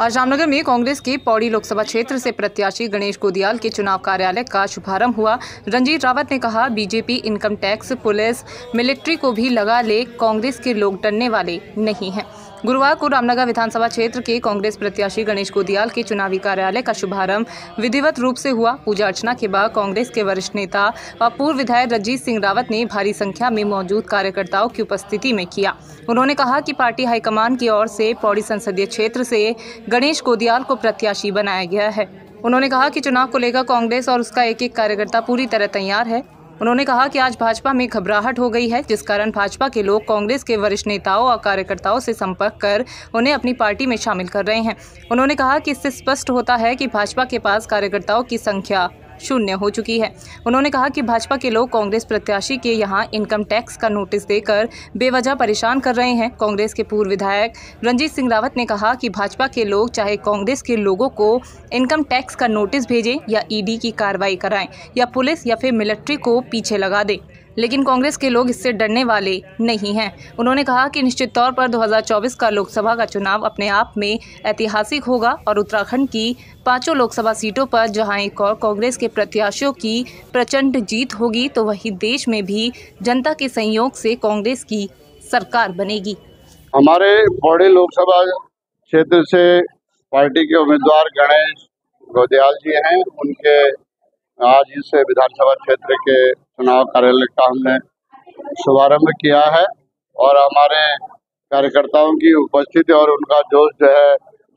आज रामनगर में कांग्रेस के पौड़ी लोकसभा क्षेत्र से प्रत्याशी गणेश गोदियाल के चुनाव कार्यालय का शुभारंभ हुआ। रंजीत रावत ने कहा, BJP income tax, police, military को भी लगा ले, कांग्रेस के लोग डरने वाले नहीं हैं। गुरुवार को रामनगर विधानसभा क्षेत्र के कांग्रेस प्रत्याशी गणेश गोदियाल के चुनावी कार्यालय का शुभारंभ विधिवत रूप से हुआ। पूजा अर्चना के बाद कांग्रेस के वरिष्ठ नेता और पूर्व विधायक रंजीत सिंह रावत ने भारी संख्या में मौजूद कार्यकर्ताओं की उपस्थिति में किया। उन्होंने कहा कि पार्टी हाईकमान की ओर से पौड़ी संसदीय क्षेत्र से गणेश गोदियाल को प्रत्याशी बनाया गया है। उन्होंने कहा कि चुनाव को लेकर कांग्रेस और उसका एक एक कार्यकर्ता पूरी तरह तैयार है। उन्होंने कहा कि आज भाजपा में घबराहट हो गई है, जिस कारण भाजपा के लोग कांग्रेस के वरिष्ठ नेताओं और कार्यकर्ताओं से संपर्क कर उन्हें अपनी पार्टी में शामिल कर रहे हैं। उन्होंने कहा कि इससे स्पष्ट होता है कि भाजपा के पास कार्यकर्ताओं की संख्या शून्य हो चुकी है। उन्होंने कहा कि भाजपा के लोग कांग्रेस प्रत्याशी के यहाँ इनकम टैक्स का नोटिस देकर बेवजह परेशान कर रहे हैं। कांग्रेस के पूर्व विधायक रंजीत सिंह रावत ने कहा कि भाजपा के लोग चाहे कांग्रेस के लोगों को इनकम टैक्स का नोटिस भेजें या ईडी की कार्रवाई कराएँ या पुलिस या फिर मिलिट्री को पीछे लगा दें। लेकिन कांग्रेस के लोग इससे डरने वाले नहीं हैं। उन्होंने कहा कि निश्चित तौर पर 2024 का लोकसभा का चुनाव अपने आप में ऐतिहासिक होगा और उत्तराखंड की पाँचों लोकसभा सीटों पर जहाँ एक और कांग्रेस के प्रत्याशियों की प्रचंड जीत होगी तो वहीं देश में भी जनता के संयोग से कांग्रेस की सरकार बनेगी। हमारे पौड़ी लोकसभा क्षेत्र से पार्टी के उम्मीदवार गणेश गोदियाल जी हैं। उनके आज इस विधानसभा क्षेत्र के चुनाव कार्यालय का हमने शुभारंभ किया है और हमारे कार्यकर्ताओं की उपस्थिति और उनका जोश जो है,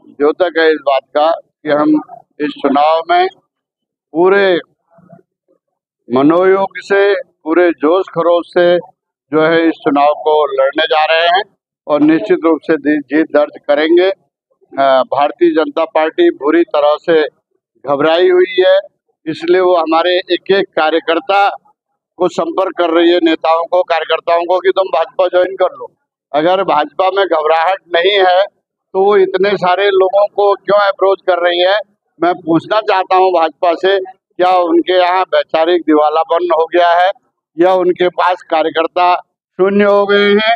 द्योतक है इस बात का कि हम इस चुनाव में पूरे मनोयोग से, पूरे जोश खरोश से जो है इस चुनाव को लड़ने जा रहे हैं और निश्चित रूप से जीत दर्ज करेंगे। भारतीय जनता पार्टी बुरी तरह से घबराई हुई है, इसलिए वो हमारे एक एक कार्यकर्ता को संपर्क कर रही है नेताओं को, कार्यकर्ताओं को कि तुम भाजपा ज्वाइन कर लो। अगर भाजपा में घबराहट नहीं है तो वो इतने सारे लोगों को क्यों अप्रोच कर रही है? मैं पूछना चाहता हूँ भाजपा से, क्या उनके यहाँ वैचारिक दिवालापन हो गया है? या उनके पास कार्यकर्ता शून्य हो गए हैं?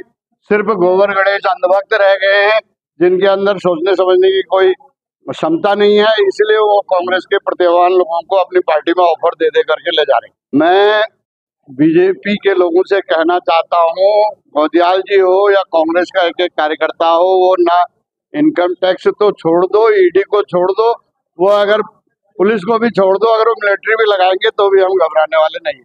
सिर्फ़ गोबर गणेश अंधभक्त रह गए हैं, जिनके अंदर सोचने समझने की कोई क्षमता नहीं है, इसलिए वो कांग्रेस के प्रतिभावान लोगों को अपनी पार्टी में ऑफ़र दे दे करके ले जा रहे हैं। मैं बीजेपी के लोगों से कहना चाहता हूँ मोदियाल जी हो या कांग्रेस का एक एक कार्यकर्ता हो, वो ना इनकम टैक्स तो छोड़ दो, ईडी को छोड़ दो, वो अगर पुलिस को भी छोड़ दो, अगर वो मिलिट्री भी लगाएँगे तो भी हम घबराने वाले नहीं।